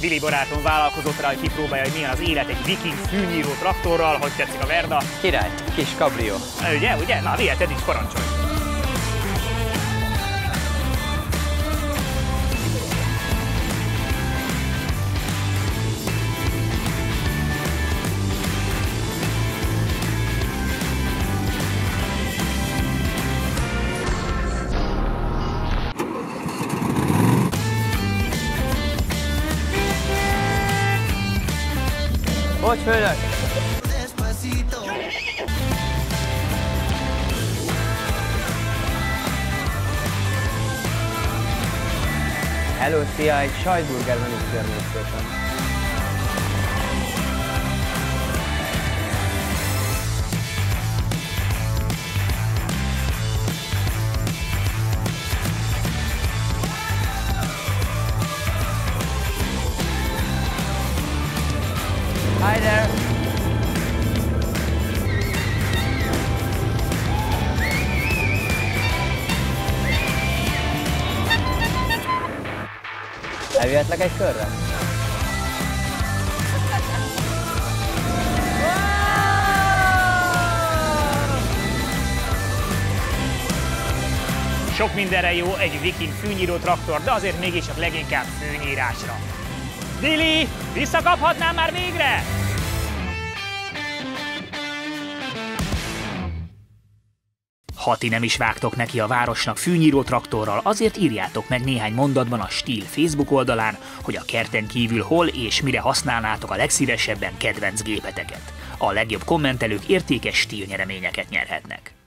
Vili barátom vállalkozott rá, hogy kipróbálja, hogy milyen az élet egy viking fűnyíró traktorral, hogy tetszik a Verda. Király, kis kabrió. Ugye, ugye? Na, viheted is, parancsolj! Bocs, főnök! Hello, szia, egy sajtburger menüt kérnék szépen. Hi there. Elvihetlek egy körre? Sok mindenre jó egy viking fűnyíró traktor, de azért mégiscsak leginkább fűnyírásra. Dili, visszakaphatnám már végre? Ha ti nem is vágtok neki a városnak fűnyíró traktorral, azért írjátok meg néhány mondatban a Stíl Facebook oldalán, hogy a kerten kívül hol és mire használnátok a legszívesebben kedvenc gépeteket. A legjobb kommentelők értékes stíl nyereményeket nyerhetnek.